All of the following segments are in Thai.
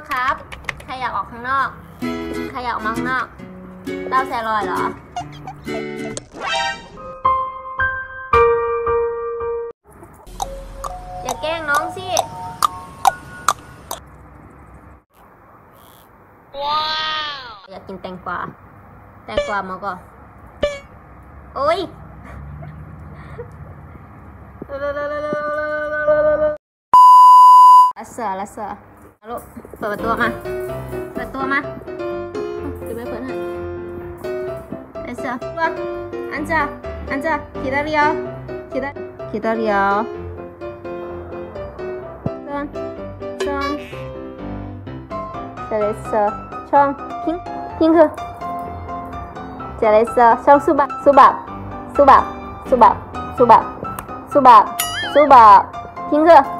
อกครับ ใครอยากออกข้างนอก ใครอยากออกมาข้างนอกเต้าแซลอยเหรอ อย่าแกล้งน้องสิว้าวอยากกินแตงกวา แตงกวามาก่อนโอ้ยลัสเซอร์ลัสเซอร์มา 喽，爸爸多吗？爸爸多吗？准备滚了。没事，哇，按着，按着，起得力哦，起得，起得力哦。冲，冲，再来一次，冲，听，听课。再来一次，冲，苏宝，苏宝，苏宝，苏宝，苏宝，苏宝，苏宝，听课。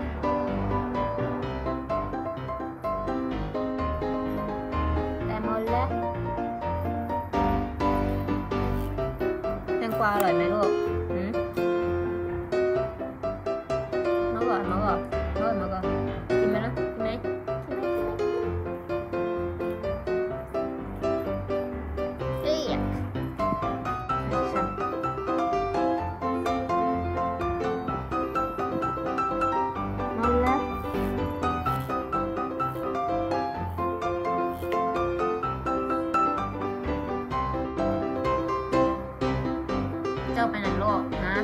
ว้าอร่อยไหมลูกหืมมาก่อนมาก่อนมาก่อนมาก่อน เจ้าไปไหนลูกนะ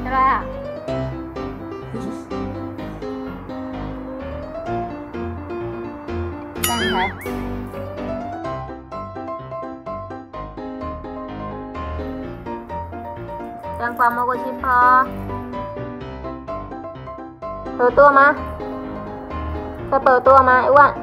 ใช่ปะตั้งค่ะตั้งความโมกุชิพอเปิดตัวมาเธอเปิดตัวมาไอ้อ้วน